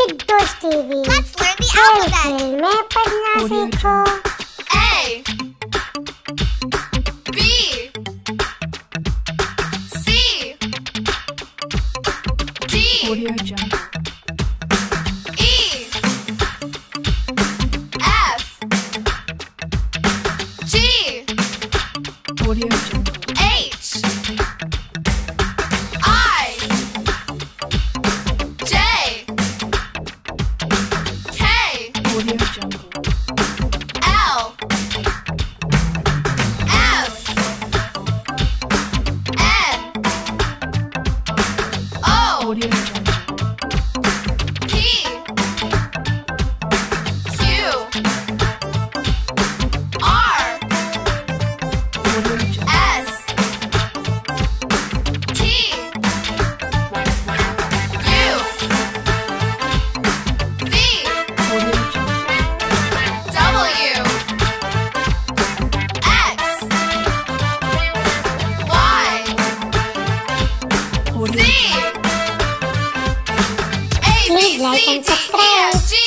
चिट्टोस TV Let's learn the खेल alphabet. खेल में पढ़ना Audio सीखो A B C D Audio Jungle. E F G Audio Jungle. Audio Jungle. L M N O Audio Jungle. Like and subscribe.